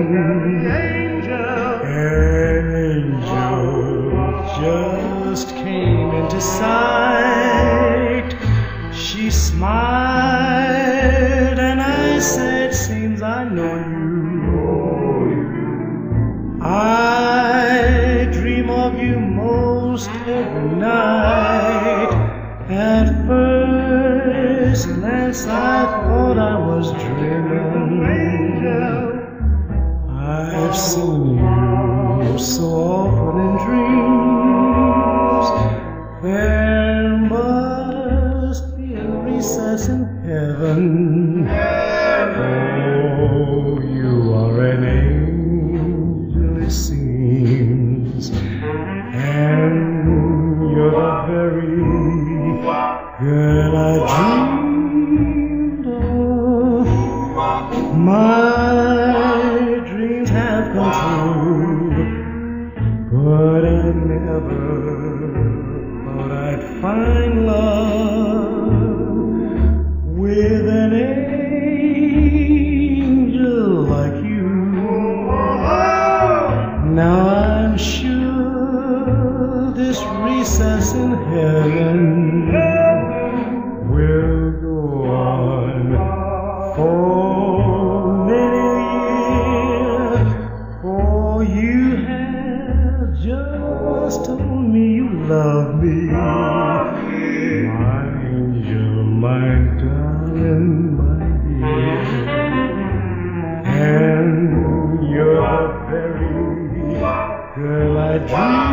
angel just came into sight. She smiled and I said, Seems I know you. I dream of you most at night. At first glance, I thought I was dreaming. I've seen you so often in dreams. There must be a recess in heaven. Find love with an angel like you. Now I'm sure this recess in heaven And you're very girl I dreamed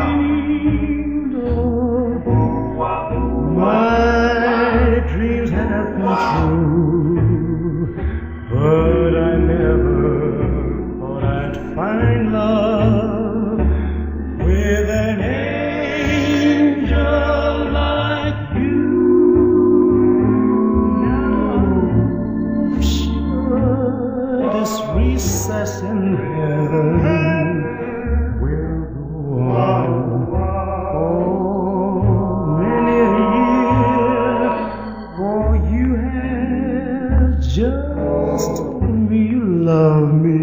recess in heaven will go on for many a year. For you have just told me you love me.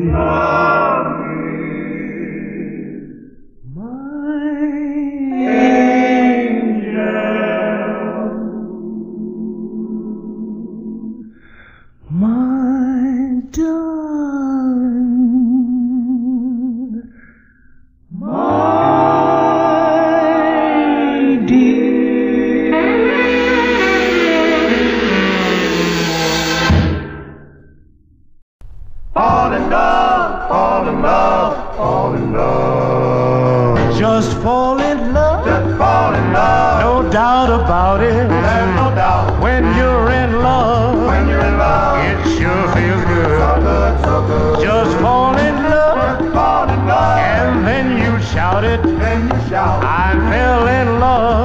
Fall in love, fall in love, fall in love. Just fall in love, Just fall in love. no doubt about it. There's no doubt When you're in love, when you're in love. it sure feels good. So good. so good. Just fall in love, Just fall in love. and then you shout it. then you shout. I fell in love.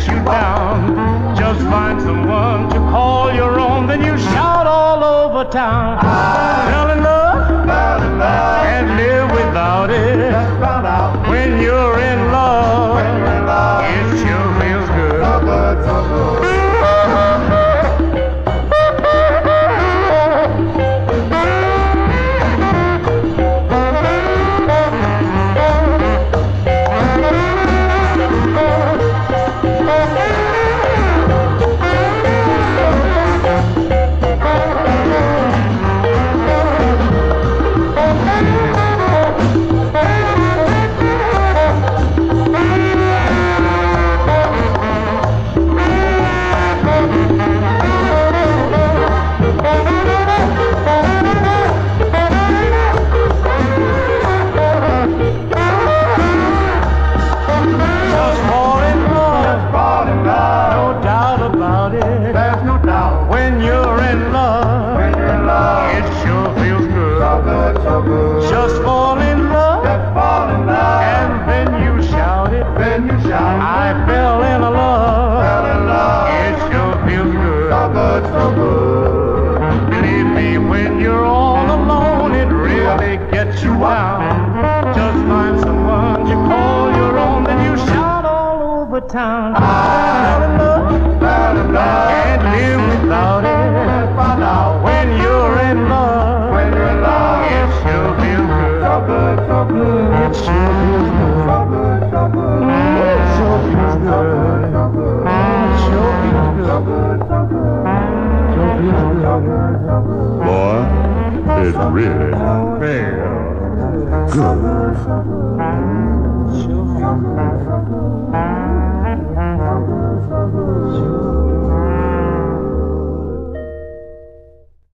Gets you down. Just find someone to call your own, then you shout all over town. Town. Love love. and live without it. Just found out When you're in love, when you're in love. it sure feels So good. good, so good. It sure feels good. So good, so good. It sure feels good. So good. It sure feels So good. good, so good. Sure feels good. good, so good. Boy, it really feels Sure.